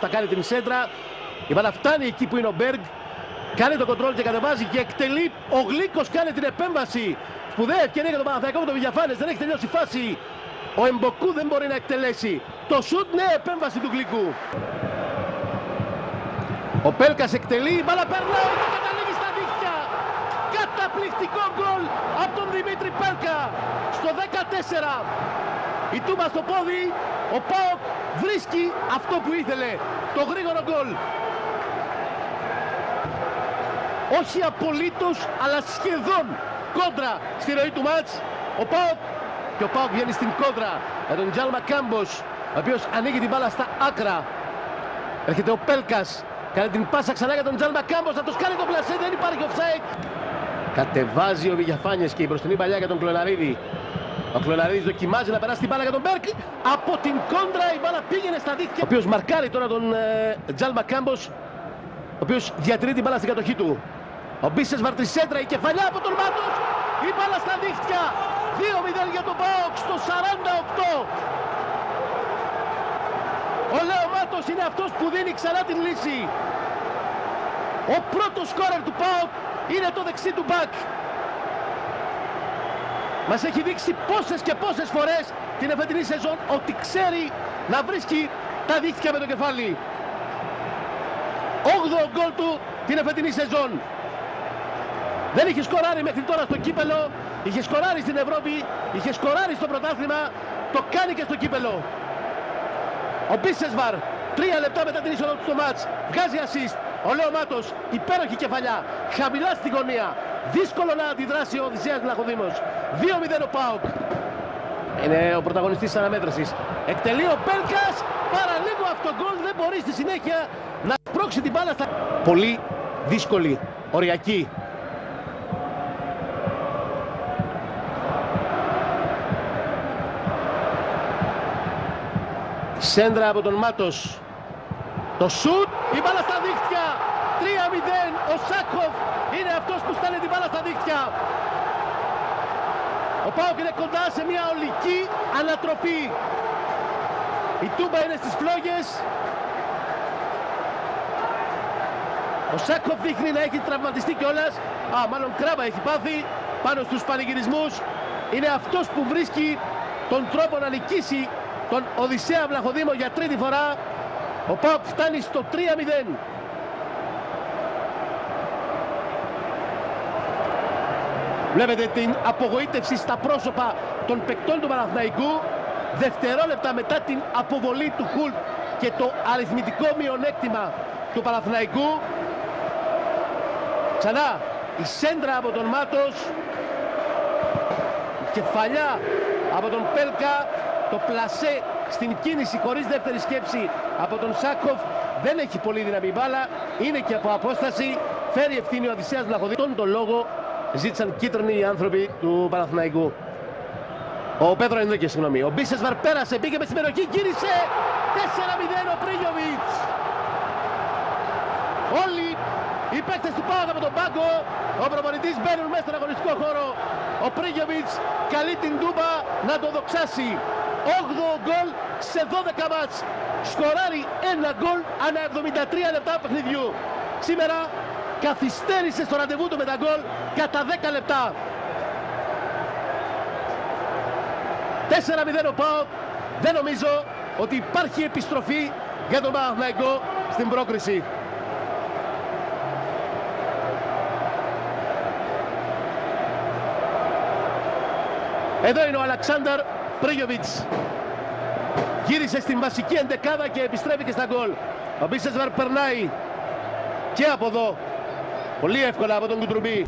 θα κάνει την σέντρα. Η μπάλα φτάνει εκεί που είναι ο Μπέργκ. Κάνει το κοντρόλ και κατεβάζει και εκτελεί. Ο Γλίκος κάνει την επέμβαση. Σπουδαία ευκαιρία για τον Παναθηναϊκό με τον Βηγιαφάνες. Δεν έχει τελειώσει η φάση. Ο Εμποκού δεν μπορεί να εκτελέσει. Το σουτ, ναι, επέμβαση του Γλυκού. Ο Πέλκας εκτελεί, η μπάλα περνάει και καταλήγει στα δίχτυα. Καταπληκτικό γκολ από τον Δημήτρη Πέλκα στο 14. Η Τούμπα στο πόδι, ο Πάοκ βρίσκει αυτό που ήθελε, το γρήγορο γκολ. Όχι απολύτως, αλλά σχεδόν κόντρα στη ροή του μάτς. Ο Πάοκ και ο Πάοκ βγαίνει στην κόντρα με τον Τζάλμα Κάμπος, ο οποίος ανοίγει την μπάλα στα άκρα. Έρχεται ο Πέλκας, κάνει την πάσα ξανά για τον Τζάλμα Κάμπος, θα τους κάνει το πλασέ, δεν υπάρχει offside. Κατεβάζει ο Βηγιαφάνιες και η μπροστινή παλιά για τον Κλωναρίδη. Ο Κλωναρίδης δοκιμάζει να περάσει την μπάλα για τον Μπέρκ. Από την κόντρα η μπάλα πήγαινε στα δίκτυα. Ο οποίος μαρκάρει τώρα τον ε, Τζάλμα Κάμπος, ο οποίος διατηρεί την μπάλα στην κατοχή του. Ο Μπίσες Βαρτρισέντρα, η κεφαλιά από τον Μάτος. Η μπάλα στα δίχτυα. 2-0 για τον Πάοκ στο 48. Ο Λέο Μάτος είναι αυτός που δίνει ξανά την λύση. Ο πρώτος σκόρερ του ΠΑΟΚ είναι το δεξί του μπακ. Μας έχει δείξει πόσες και πόσες φορές την εφετινή σεζόν ότι ξέρει να βρίσκει τα δίχτυα με το κεφάλι. 8ο γκολ του την εφετινή σεζόν. Δεν είχε σκοράρει μέχρι τώρα στο κύπελο, είχε σκοράρει στην Ευρώπη, είχε σκοράρει στο πρωτάθλημα, το κάνει και στο κύπελο. Ο Μπίσεσβαρ, τρία λεπτά μετά την είσοδο του στο μάτς, βγάζει assist. Ο Λέο Μάτος, υπέροχη κεφαλιά, χαμηλά στη γωνία. Δύσκολο να αντιδράσει ο Οδυσσέας Λαχοδήμος. 2-0 ο Πάοκ. Είναι ο πρωταγωνιστής της αναμέτρησης. Εκτελεί ο Μπέλκας, παραλίγο αυτό γκολ, δεν μπορεί στη συνέχεια να πρόξει την μπάλα στα... Πολύ δύσκολη, οριακή Σέντρα από τον Μάτος. Το σουτ, η μπάλα στα δίχτυα. 3-0. Ο Σάκοφ είναι αυτός που στέλνει την μπάλα στα δίχτυα. Ο Πάοκ είναι κοντά σε μια ολική ανατροπή. Η Τούμπα είναι στις φλόγες. Ο Σάκοφ δείχνει να έχει τραυματιστεί κιόλας. Α, μάλλον κράμα έχει πάθει πάνω στους πανηγυρισμούς. Είναι αυτός που βρίσκει τον τρόπο να νικήσει τον Οδυσσέα Βλαχοδήμο για τρίτη φορά. Ο Πάοκ φτάνει στο 3-0. Βλέπετε την απογοήτευση στα πρόσωπα των παικτών του Παναθηναϊκού. Δευτερόλεπτα μετά την αποβολή του Χουλ και το αριθμητικό μειονέκτημα του Παναθηναϊκού. Ξανά η σέντρα από τον Μάτος. Η κεφαλιά από τον Πέλκα το πλασέ στην κίνηση χωρίς δεύτερη σκέψη από τον Σάκοφ δεν έχει πολύ δύναμη μπάλα, είναι και από απόσταση, φέρει ευθύνη ο Οδυσσέας Βλαχοδίτων, τον λόγο ζήτησαν κίτρινοι οι άνθρωποι του Παναθηναϊκού. Ο Πέτρο Ενδόκε, συγγνώμη. Ο Μπίσεσβαρ πέρασε, μπήκε με στην περιοχή, γύρισε 4-0 ο Πρίγιοβιτς. Όλοι οι παίκτες του Πάγα με τον πάγκο, ο προπονητής μπαίνουν μέσα στον αγωνιστικό χώρο. Ο Πρίγιοβιτς καλεί την Τούμπα να το δοξάσει. 8ο γκολ σε 12 μάτς. Σκοράρει ένα γκολ ανά 73 λεπτά παιχνιδιού. Σήμερα καθυστέρησε στο ραντεβού του με τα γκολ κατά 10 λεπτά. 4-0 ο Πάο. Δεν νομίζω ότι υπάρχει επιστροφή για τον Παναθηναϊκό στην πρόκριση. Εδώ είναι ο Αλεξάνδρ Πρίγιοβιτς. Γύρισε στην βασική εντεκάδα και επιστρέφει και στα γκολ. Ο Μπίσεσβαρ περνάει και από εδώ. Πολύ εύκολα από τον Κουτρουμπή.